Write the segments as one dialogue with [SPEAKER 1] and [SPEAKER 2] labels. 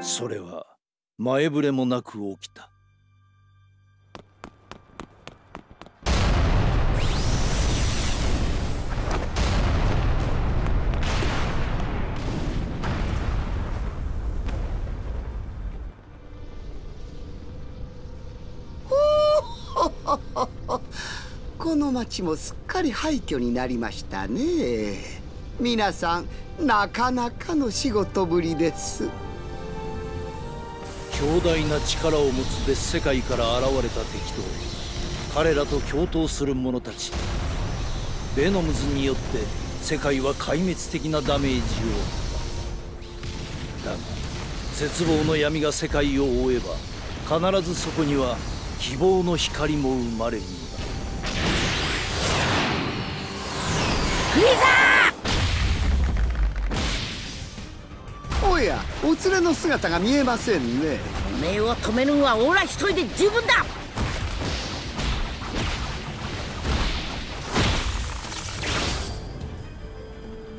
[SPEAKER 1] それは前触れもなく起きた。
[SPEAKER 2] この町もすっかり廃墟になりましたね。皆さんなかなかの仕事ぶりです。
[SPEAKER 1] 強大な力を持つ別世界から現れた敵と彼らと共闘する者たちベノムズによって世界は壊滅的なダメージをだが絶望の闇が世界を覆えば必ずそこには希望の光も生まれるのだ
[SPEAKER 2] おやお連れの姿が見えませんね。
[SPEAKER 3] おめえを止めるのはオーラ一人で十分だ。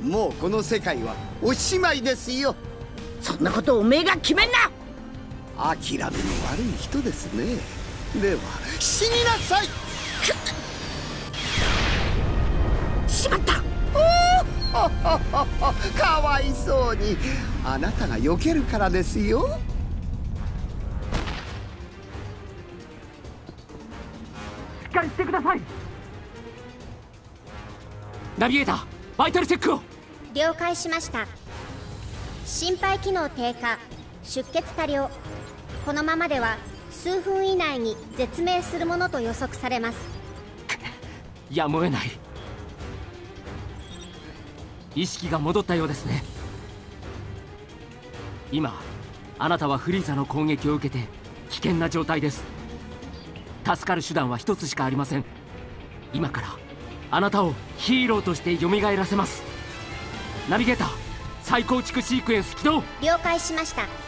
[SPEAKER 2] もうこの世界はおしまいですよ。
[SPEAKER 3] そんなことおめえが決めんな。
[SPEAKER 2] 諦めの悪い人ですね。では死になさい かわいそうに。あなたが避けるからですよ。
[SPEAKER 4] しっかりしてください。ナビゲーターバイタルチェックを。
[SPEAKER 5] 了解しました。心肺機能低下出血多量。このままでは数分以内に絶命するものと予測されます。
[SPEAKER 4] やむを得ない意識が戻ったようですね。今あなたはフリーザの攻撃を受けて危険な状態です。助かる手段は一つしかありません。今からあなたをヒーローとして蘇らせます。ナビゲーター再構築シークエンス起動。
[SPEAKER 5] 了解しました。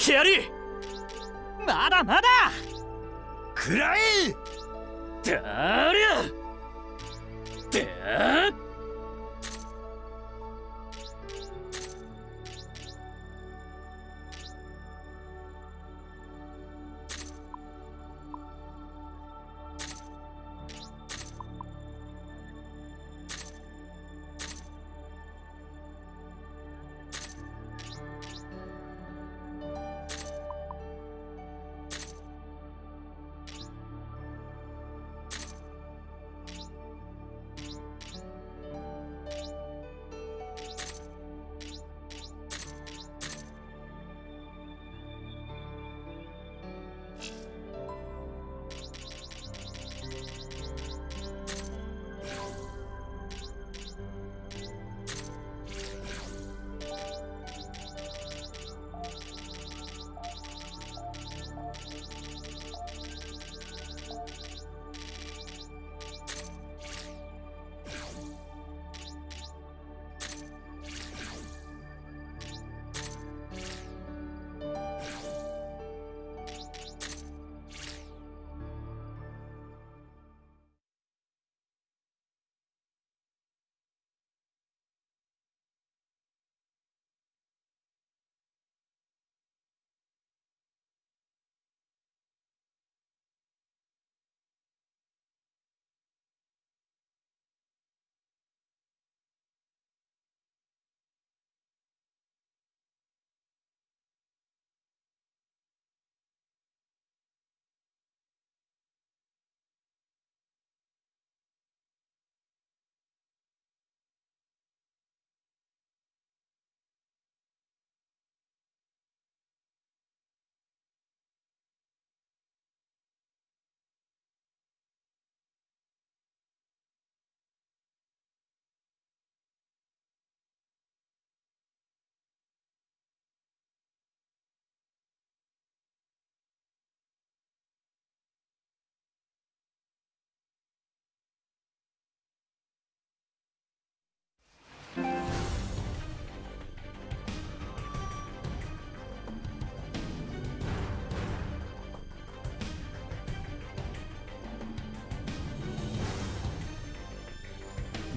[SPEAKER 4] ってやる。まだまだ。
[SPEAKER 1] くらえ
[SPEAKER 4] だ。りゃだ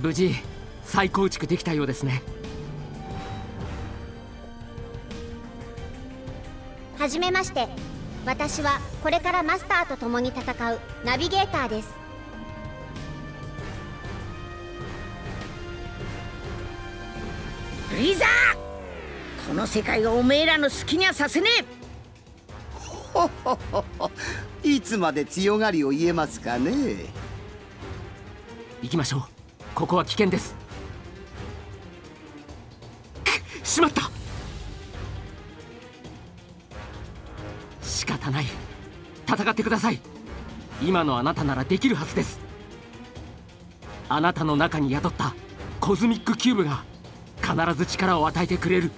[SPEAKER 4] 無事再構築できたようですね。
[SPEAKER 5] はじめまして。私はこれからマスターと共に戦うナビゲーターです。
[SPEAKER 3] フリーザーこの世界をおめえらの好きにはさせね
[SPEAKER 2] え！いつまで強がりを言えますかね。
[SPEAKER 4] 行きましょうここは危険です。しまった。仕方ない。戦ってください。今のあなたならできるはずです。あなたの中に宿ったコズミックキューブが必ず力を与えてくれる。